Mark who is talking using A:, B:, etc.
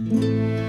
A: Música